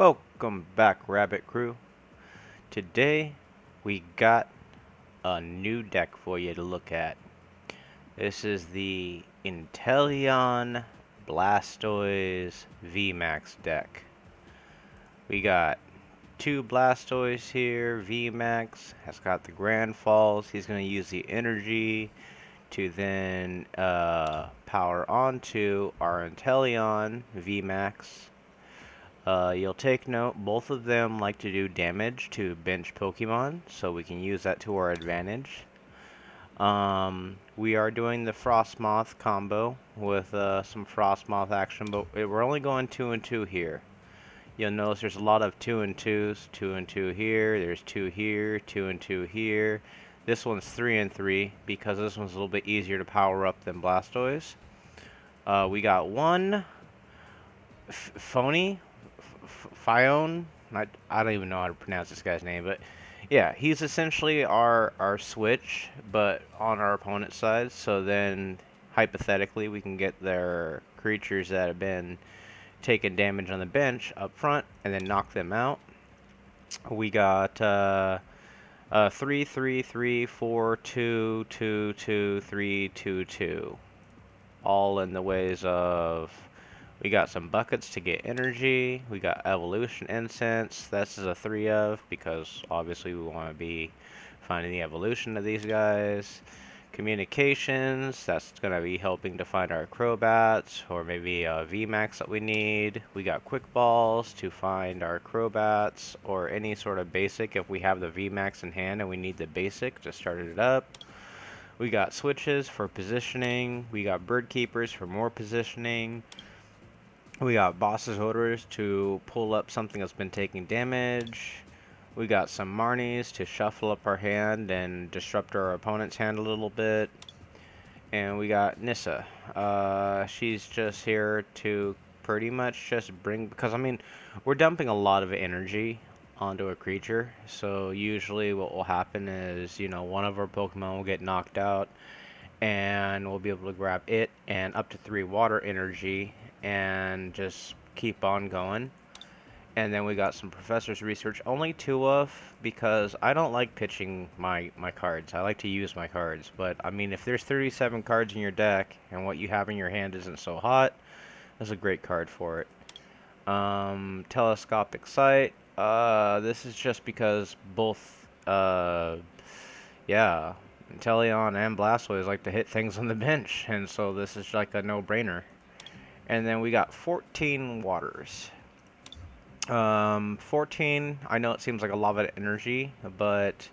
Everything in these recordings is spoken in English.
Welcome back, Rabbit Crew. Today, we got a new deck for you to look at. This is the Inteleon Blastoise VMAX deck. We got two Blastoise here. VMAX has got the Grand Falls. He's going to use the energy to then uh, power onto our Inteleon VMAX. Uh, you'll take note, both of them like to do damage to bench Pokemon, so we can use that to our advantage. Um, we are doing the Frosmoth combo with uh, some Frosmoth action, but we're only going 2 and 2 here. You'll notice there's a lot of 2 and 2s, 2 and 2 here, there's 2 here, 2 and 2 here. This one's 3 and 3 because this one's a little bit easier to power up than Blastoise. Uh, we got one Phione, Phione. I, I don't even know how to pronounce this guy's name, but yeah, he's essentially our our switch, but on our opponent's side. So then, hypothetically, we can get their creatures that have been taking damage on the bench up front, and then knock them out. We got uh, uh, three, three, three, four, two, two, two, three, two, two, all in the ways of we got some buckets to get energy. We got evolution incense. This is a three of because obviously we want to be finding the evolution of these guys. Communications, that's going to be helping to find our Crobats or maybe a VMAX that we need. We got quick balls to find our Crobats or any sort of basic if we have the VMAX in hand and we need the basic to start it up. We got switches for positioning. We got bird keepers for more positioning. We got boss's orders to pull up something that's been taking damage. We got some Marnies to shuffle up our hand and disrupt our opponent's hand a little bit. And we got Nissa. Uh, she's just here to pretty much just bring... Because, I mean, we're dumping a lot of energy onto a creature. So usually what will happen is, you know, one of our Pokemon will get knocked out. And we'll be able to grab it and up to three water energy and just keep on going. And then we got some professor's research, only two of, because I don't like pitching my, my cards. I like to use my cards. But, I mean, if there's 37 cards in your deck, and what you have in your hand isn't so hot, that's a great card for it. Um, telescopic sight. Uh, this is just because both, uh, yeah, Inteleon and Blastoise like to hit things on the bench, and so this is like a no-brainer. And then we got 14 waters. Um, 14, I know it seems like a lot of energy, but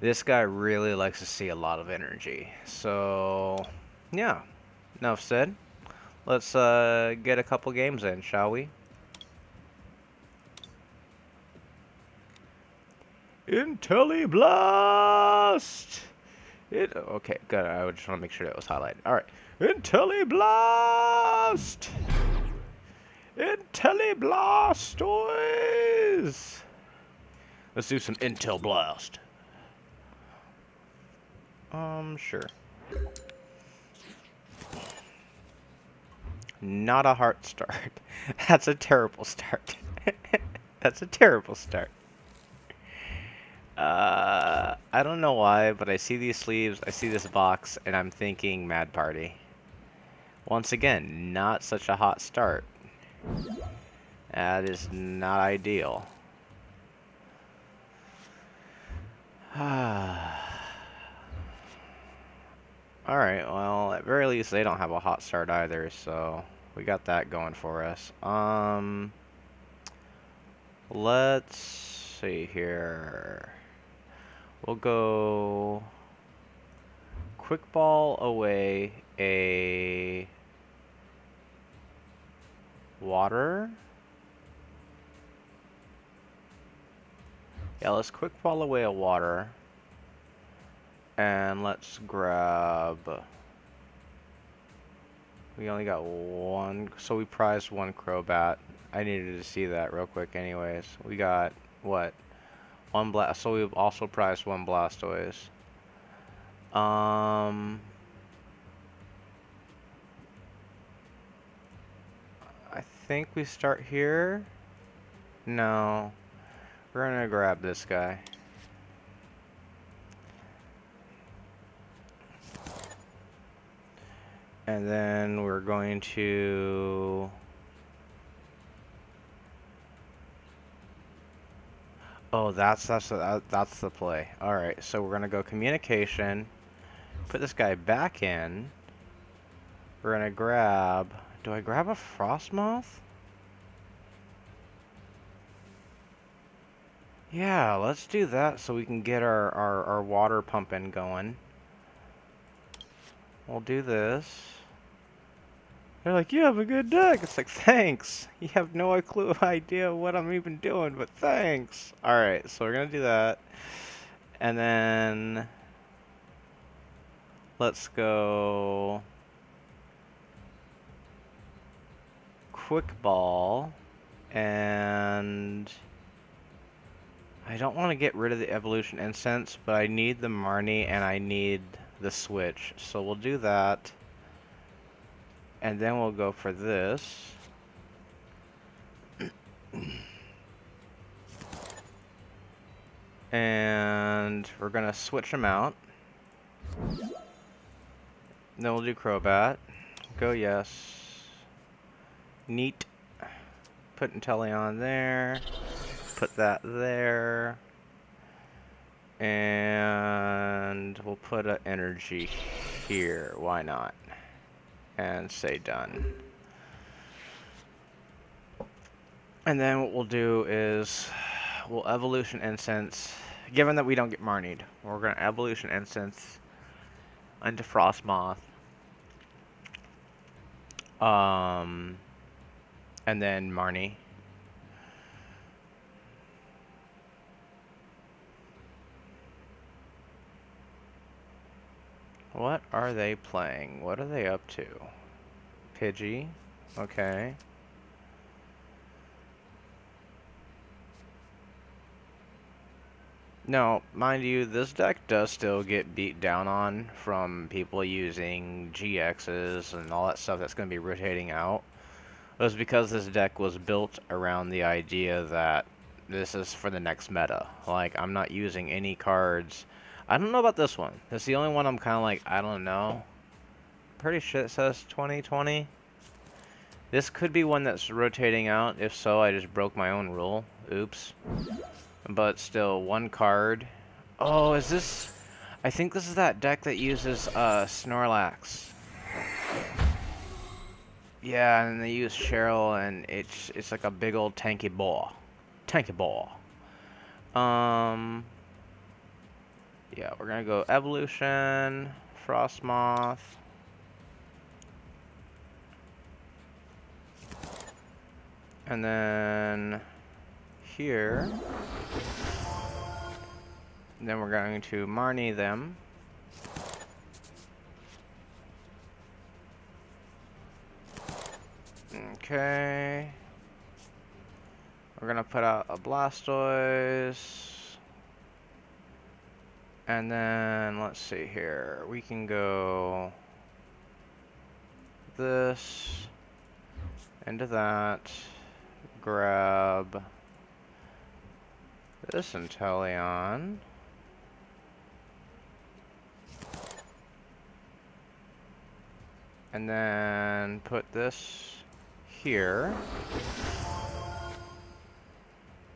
this guy really likes to see a lot of energy. So, yeah, enough said. Let's uh, get a couple games in, shall we? IntelliBlast! It, okay, good. I just want to make sure that was highlighted. All right. IntelliBlast! Intelliblast IntelliBlastoise! Let's do some Intel Blast. Um, sure. Not a heart start. That's a terrible start. That's a terrible start. Uh, I don't know why, but I see these sleeves, I see this box, and I'm thinking Mad Party. Once again, not such a hot start. That is not ideal. Alright, well, at very least they don't have a hot start either, so we got that going for us. Um, let's see here. We'll go quick ball away a water. Yeah, let's quick ball away a water. And let's grab... We only got one, so we prized one Crobat. I needed to see that real quick anyways. We got, what? One Blast, so we've also prized one Blastoise. Um... think we start here. No. We're gonna grab this guy. And then we're going to... Oh, that's that's the, that's the play. All right, so we're gonna go communication. Put this guy back in. We're gonna grab. Do I grab a Frosmoth? Yeah, let's do that so we can get our, our, our water pumping going. We'll do this. They're like, you have a good deck. It's like, thanks. You have no clue idea what I'm even doing, but thanks. Alright, so we're going to do that. And then... Let's go... Quick Ball. And... I don't want to get rid of the Evolution Incense, but I need the Marnie and I need the Switch. So we'll do that. And then we'll go for this. and we're going to switch them out. Then we'll do Crobat. Go yes. Neat. Put Inteleon there. Put that there. And we'll put an energy here. Why not? and say done. And then what we'll do is we'll evolution incense. Given that we don't get Marnied, we're going to evolution incense into Frosmoth. Um, and then Marnie. What are they playing? What are they up to? Pidgey. Okay. Now, mind you, this deck does still get beat down on from people using GXs and all that stuff that's going to be rotating out. Was because this deck was built around the idea that this is for the next meta. Like, I'm not using any cards I don't know about this one. It's the only one I'm kind of like, I don't know. Pretty sure it says 2020. This could be one that's rotating out. If so, I just broke my own rule. Oops. But still, one card. Oh, is this... I think this is that deck that uses uh, Snorlax. Yeah, and they use Cheryl, and it's it's like a big old tanky ball. Tanky ball. Um, yeah, we're gonna go evolution, Frosmoth. And then here, then we're going to Marnie them. Okay. We're gonna put out a Blastoise. And then, let's see here. We can go this into that. Grab this Inteleon. And then put this here.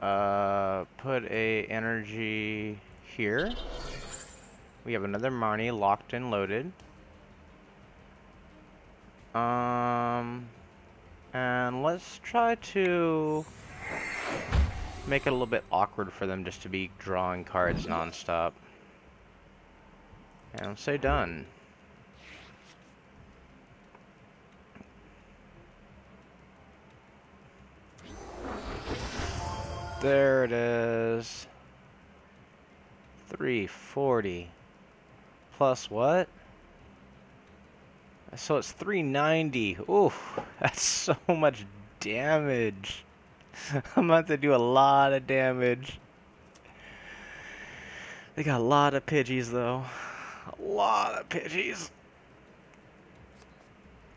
Uh, put a energy here. We have another Marnie locked and loaded. Um, and let's try to make it a little bit awkward for them just to be drawing cards nonstop. And say done. There it is. 340 plus what? So it's 390. Oof, that's so much damage. I'm about to do a lot of damage. They got a lot of Pidgeys though. A lot of Pidgeys.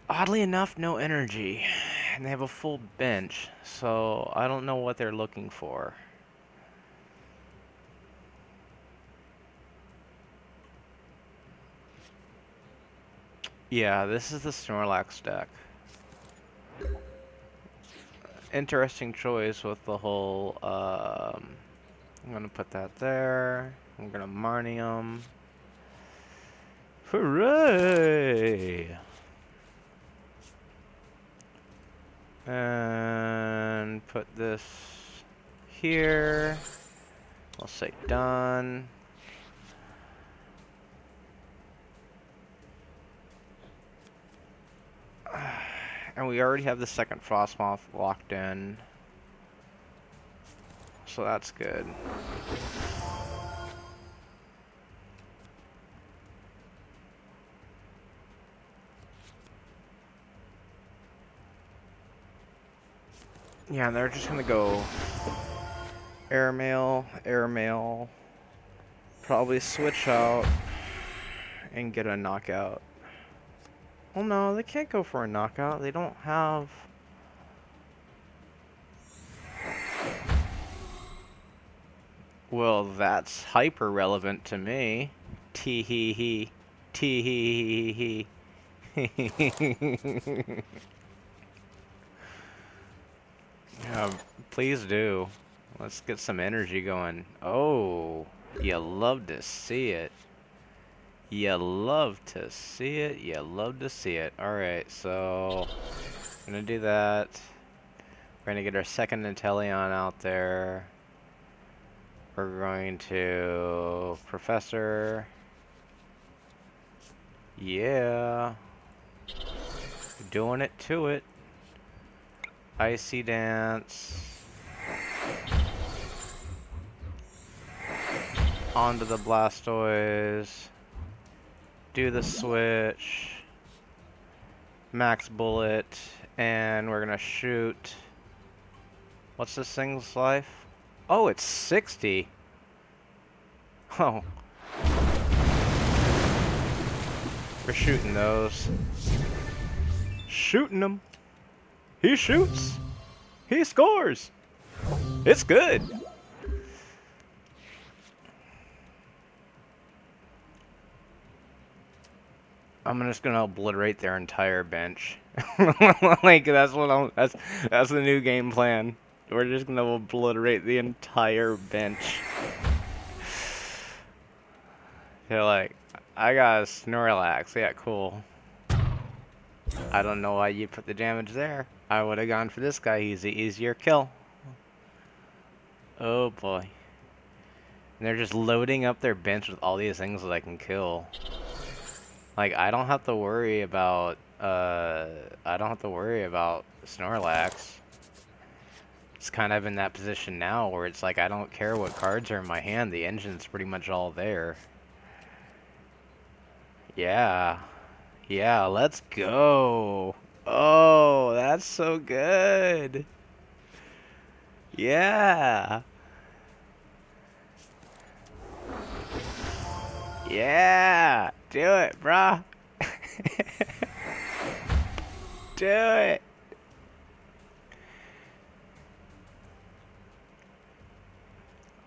Oddly enough, no energy. And they have a full bench, so I don't know what they're looking for. Yeah, this is the Snorlax deck. Interesting choice with the whole, um, I'm gonna put that there. I'm gonna Marnium. Hooray! And put this here. I'll say done. And we already have the second Frosmoth locked in. So that's good. Yeah, they're just gonna go airmail, airmail, probably switch out and get a knockout. Well, no, they can't go for a knockout. They don't have... Well, that's hyper relevant to me. Tee hee hee. Tee hee hee hee. Yeah, please do. Let's get some energy going. Oh, you love to see it. You love to see it. You love to see it. Alright, so... I'm gonna do that. We're gonna get our second Inteleon out there. We're going to... Professor. Yeah. Doing it to it. Icy Dance. Onto the Blastoise. Do the switch. Max Bullet. And we're gonna shoot. What's this thing's life? Oh, it's 60. Oh. We're shooting those. Shooting them. He shoots. He scores. It's good. I'm just gonna obliterate their entire bench. like that's what I'm. That's that's the new game plan. We're just gonna obliterate the entire bench. They're like, I got a Snorlax. Yeah, cool. I don't know why you put the damage there. I would have gone for this guy. He's the easier kill. Oh boy. And they're just loading up their bench with all these things that I can kill. Like, I don't have to worry about, uh, I don't have to worry about Snorlax. It's kind of in that position now where it's like, I don't care what cards are in my hand. The engine's pretty much all there. Yeah. Yeah, let's go. Oh, that's so good. Yeah. Yeah. Do it, brah. Do it.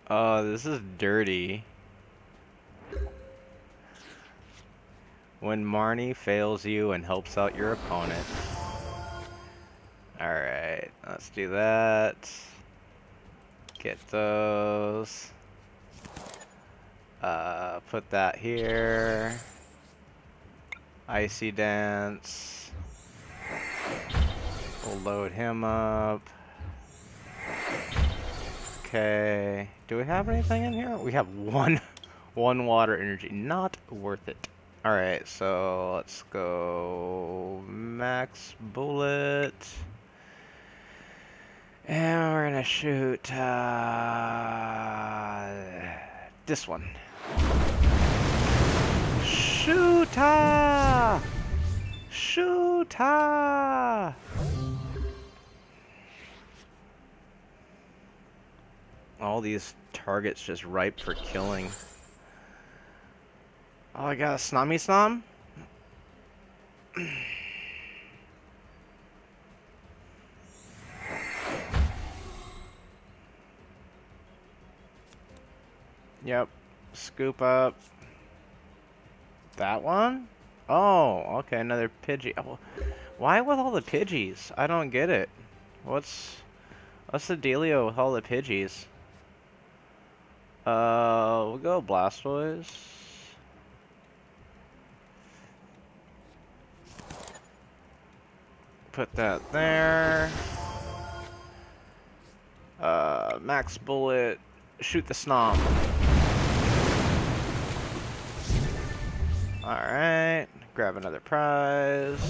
Oh, this is dirty. when Marnie fails you and helps out your opponent. Alright, let's do that. Get those. Uh, put that here. Icy Dance. We'll load him up. Okay. Do we have anything in here? We have one, one water energy. Not worth it. Alright, so let's go max bullet. And we're gonna shoot uh, this one. Shoota! Shoota! All these targets just ripe for killing. Oh, I got a Snummy Snum? Yep. Scoop up. That one? Oh, okay, another Pidgey. Oh, why with all the Pidgeys? I don't get it. What's what's the dealio with all the Pidgeys? Uh, we'll go Blastoise. Put that there. Uh, max bullet. Shoot the snom. Alright. Grab another prize.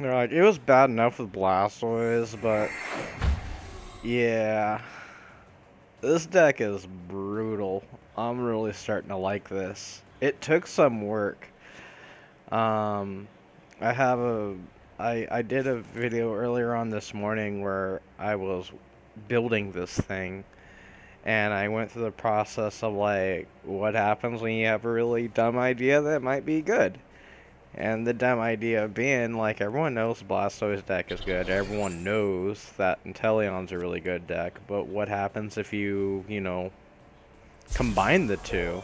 They're Like, it was bad enough with Blastoise, but... Yeah. This deck is brutal. I'm really starting to like this. It took some work. Um, I have a... I, I did a video earlier on this morning where I was building this thing and I went through the process of like what happens when you have a really dumb idea that might be good. And the dumb idea being like everyone knows Blastoise deck is good. Everyone knows that Inteleon's a really good deck, but what happens if you, you know, combine the two?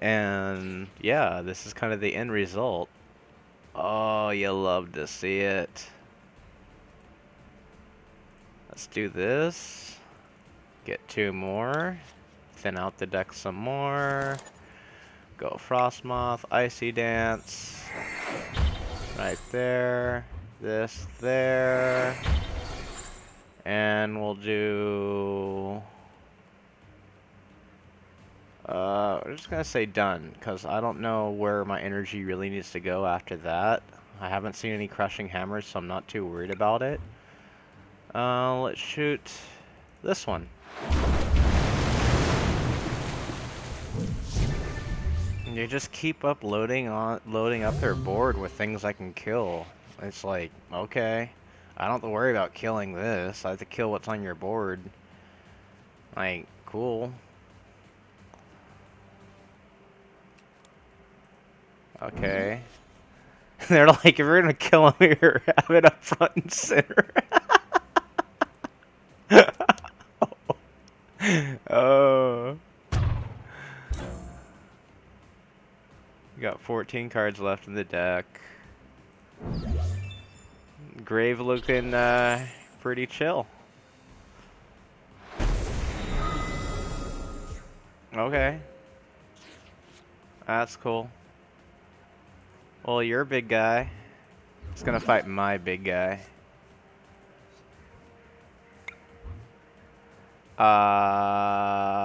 And yeah, this is kind of the end result. Oh, you love to see it. Let's do this. Get two more. Thin out the deck some more. Go Frosmoth, Icy Dance. Right there. This there. And we'll do... Uh, I'm just gonna say done, because I don't know where my energy really needs to go after that. I haven't seen any crushing hammers, so I'm not too worried about it. Uh, let's shoot this one. You just keep uploading on loading up their board with things I can kill. It's like, okay. I don't have to worry about killing this. I have to kill what's on your board. Like, cool. Okay. They're like, if you're gonna kill him here, have it up front and center. oh. We got 14 cards left in the deck. Grave looking uh, pretty chill. Okay. That's cool. Well, you're a big guy. It's gonna fight my big guy. Uh,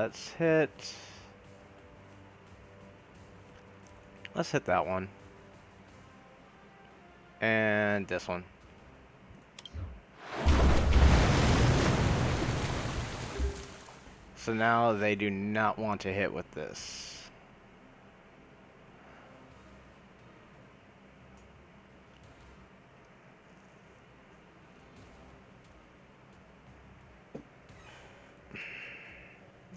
let's hit... Let's hit that one. And this one. So now they do not want to hit with this.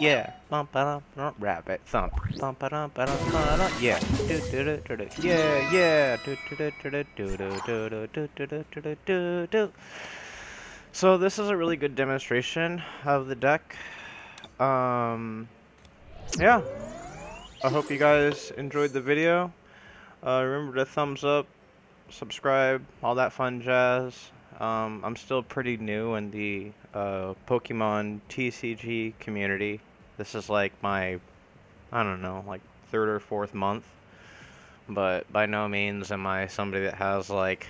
yeah. Rabbit thump. Yeah. Yeah, yeah. So this is a really good demonstration of the deck. Um, yeah. I hope you guys enjoyed the video. Uh, remember to thumbs up, subscribe, all that fun jazz. Um, I'm still pretty new in the uh, Pokemon TCG community. This is like my, I don't know, like third or fourth month. But by no means am I somebody that has like,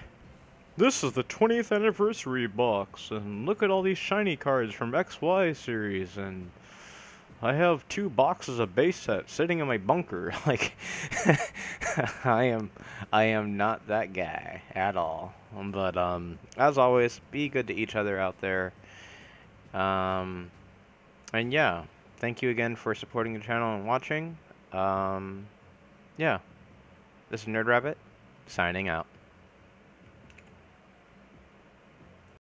this is the 20th anniversary box, and look at all these shiny cards from XY series, and I have two boxes of base sets sitting in my bunker. Like, I am, I am not that guy at all. But um, as always, be good to each other out there. Um, and yeah, thank you again for supporting the channel and watching. Um, yeah, this is Nerd Rabbit signing out.